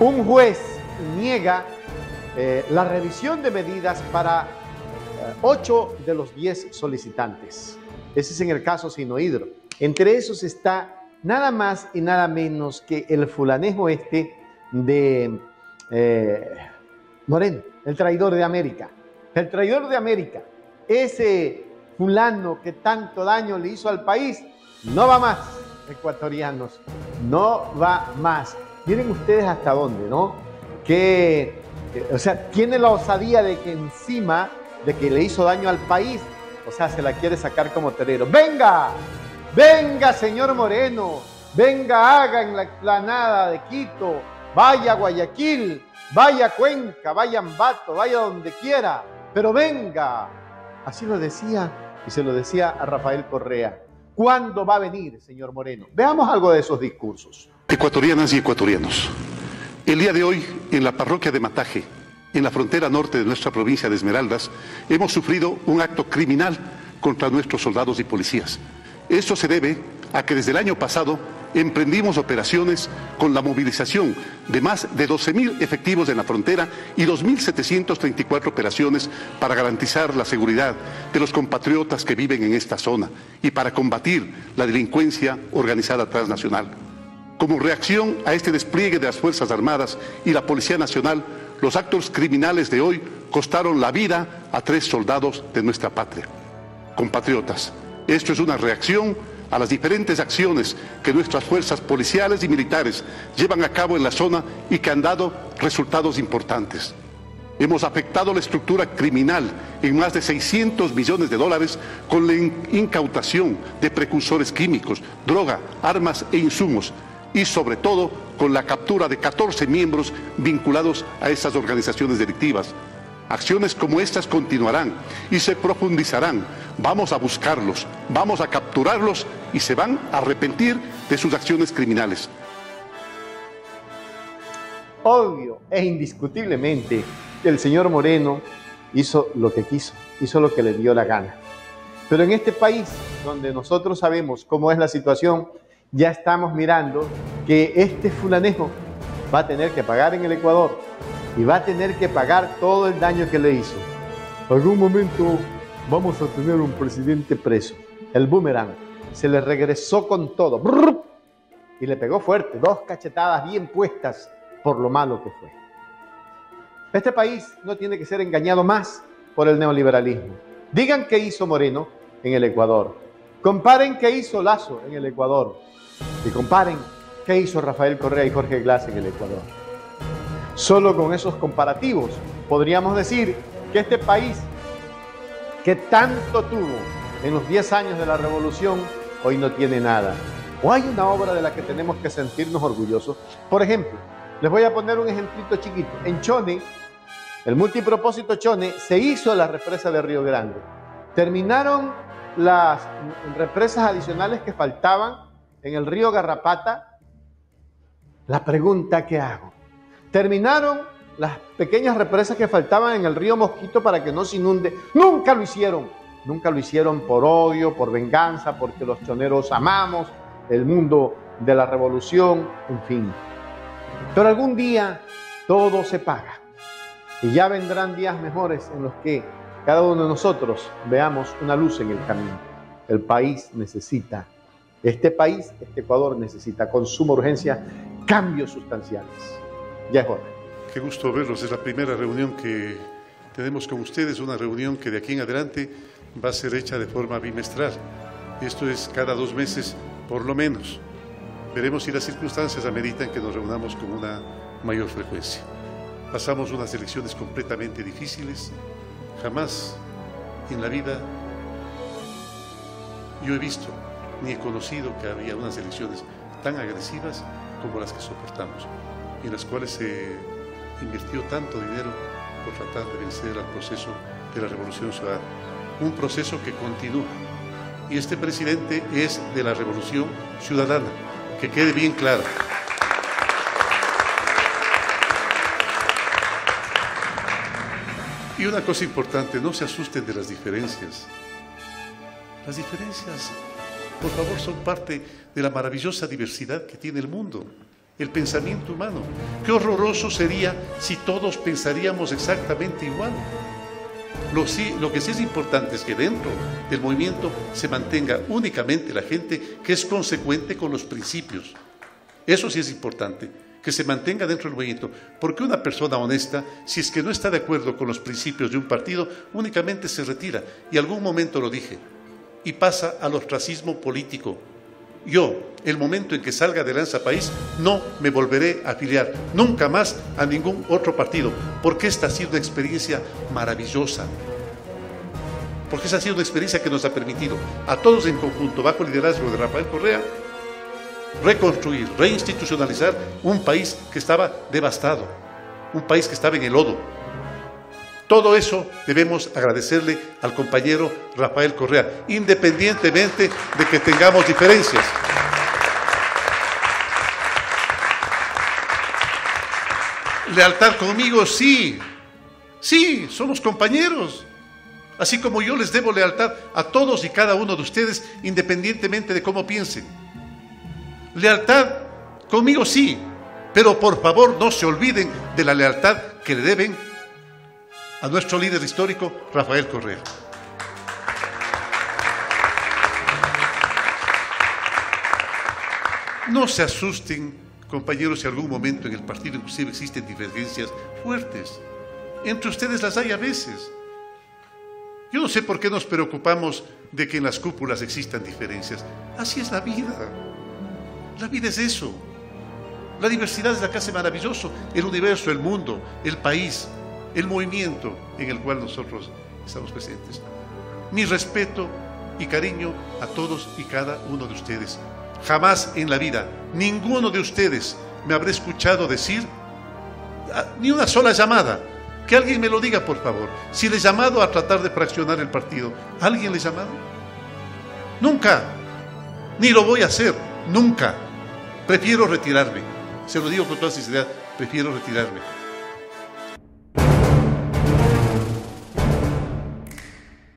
un juez niega eh, la revisión de medidas para eh, ocho de los diez solicitantes. Ese es en el caso Sinohidro. Entre esos está nada más y nada menos que el fulanejo este de eh, Moreno, el traidor de América. El traidor de América, ese fulano que tanto daño le hizo al país, no va más, ecuatorianos, no va más. Miren ustedes hasta dónde, ¿no? Que, o sea, tiene la osadía de que encima de que le hizo daño al país, o sea, se la quiere sacar como terrero. Venga, venga, señor Moreno, venga, haga en la explanada de Quito, vaya Guayaquil, vaya Cuenca, vaya Ambato, vaya donde quiera, pero venga. Así lo decía y se lo decía a Rafael Correa. ¿Cuándo va a venir, señor Moreno? Veamos algo de esos discursos. Ecuatorianas y ecuatorianos, el día de hoy en la parroquia de Mataje, en la frontera norte de nuestra provincia de Esmeraldas, hemos sufrido un acto criminal contra nuestros soldados y policías. Esto se debe a que desde el año pasado emprendimos operaciones con la movilización de más de 12.000 efectivos en la frontera y 2.734 operaciones para garantizar la seguridad de los compatriotas que viven en esta zona y para combatir la delincuencia organizada transnacional. Como reacción a este despliegue de las Fuerzas Armadas y la Policía Nacional, los actos criminales de hoy costaron la vida a tres soldados de nuestra patria. Compatriotas, esto es una reacción a las diferentes acciones que nuestras fuerzas policiales y militares llevan a cabo en la zona y que han dado resultados importantes. Hemos afectado la estructura criminal en más de 600 millones de dólares con la incautación de precursores químicos, droga, armas e insumos y sobre todo con la captura de 14 miembros vinculados a estas organizaciones delictivas. Acciones como estas continuarán y se profundizarán. Vamos a buscarlos, vamos a capturarlos y se van a arrepentir de sus acciones criminales. Obvio e indiscutiblemente el señor Moreno hizo lo que quiso, hizo lo que le dio la gana. Pero en este país, donde nosotros sabemos cómo es la situación, ya estamos mirando que este fulanejo va a tener que pagar en el Ecuador y va a tener que pagar todo el daño que le hizo. Algún momento vamos a tener un presidente preso. El boomerang se le regresó con todo y le pegó fuerte, dos cachetadas bien puestas por lo malo que fue. Este país no tiene que ser engañado más por el neoliberalismo. Digan qué hizo Moreno en el Ecuador. Comparen qué hizo Lazo en el Ecuador. Y comparen qué hizo Rafael Correa y Jorge Glass en el Ecuador. Solo con esos comparativos podríamos decir que este país que tanto tuvo en los 10 años de la revolución, hoy no tiene nada. O hay una obra de la que tenemos que sentirnos orgullosos. Por ejemplo, les voy a poner un ejemplito chiquito. En Chone, el multipropósito Chone, se hizo la represa de Río Grande. Terminaron las represas adicionales que faltaban en el río Garrapata. La pregunta que hago, Terminaron las pequeñas represas que faltaban en el río Mosquito para que no se inunde. Nunca lo hicieron. Nunca lo hicieron por odio, por venganza, porque los choneros amamos el mundo de la revolución, en fin. Pero algún día todo se paga. Y ya vendrán días mejores en los que cada uno de nosotros veamos una luz en el camino. El país necesita, este país, este Ecuador necesita con suma urgencia cambios sustanciales. Qué gusto verlos. Es la primera reunión que tenemos con ustedes, una reunión que de aquí en adelante va a ser hecha de forma bimestral. Esto es cada dos meses por lo menos. Veremos si las circunstancias ameritan que nos reunamos con una mayor frecuencia. Pasamos unas elecciones completamente difíciles. Jamás en la vida yo he visto ni he conocido que había unas elecciones tan agresivas como las que soportamos en las cuales se invirtió tanto dinero por tratar de vencer al proceso de la Revolución Ciudadana. Un proceso que continúa. Y este presidente es de la Revolución Ciudadana, que quede bien claro. Y una cosa importante, no se asusten de las diferencias. Las diferencias, por favor, son parte de la maravillosa diversidad que tiene el mundo. El pensamiento humano. Qué horroroso sería si todos pensaríamos exactamente igual. Lo, lo, que sí es importante es que dentro del movimiento se mantenga únicamente la gente que es consecuente con los principios. Eso sí es importante, que se mantenga dentro del movimiento. Porque una persona honesta, si es que no está de acuerdo con los principios de un partido, únicamente se retira. Y algún momento lo dije. Y pasa al ostracismo político yo, el momento en que salga de Lanza País, no me volveré a afiliar nunca más a ningún otro partido, porque esta ha sido una experiencia maravillosa. Porque esa ha sido una experiencia que nos ha permitido a todos en conjunto, bajo el liderazgo de Rafael Correa, reconstruir, reinstitucionalizar un país que estaba devastado, un país que estaba en el lodo, todo eso debemos agradecerle al compañero Rafael Correa, independientemente de que tengamos diferencias. Lealtad conmigo, sí. Sí, somos compañeros. Así como yo les debo lealtad a todos y cada uno de ustedes, independientemente de cómo piensen. Lealtad conmigo, sí. Pero por favor no se olviden de la lealtad que le deben a nuestro líder histórico, Rafael Correa. No se asusten, compañeros, si algún momento en el partido inclusive existen diferencias fuertes. Entre ustedes las hay a veces. Yo no sé por qué nos preocupamos de que en las cúpulas existan diferencias. Así es la vida. La vida es eso. La diversidad es la que hace maravilloso el universo, el mundo, el país, el movimiento en el cual nosotros estamos presentes. Mi respeto y cariño a todos y cada uno de ustedes. Jamás en la vida, ninguno de ustedes me habrá escuchado decir ah, ni una sola llamada. Que alguien me lo diga, por favor. Si le he llamado a tratar de fraccionar el partido, ¿alguien le ha llamado? Nunca. Ni lo voy a hacer. Nunca. Prefiero retirarme. Se lo digo con toda sinceridad. Prefiero retirarme.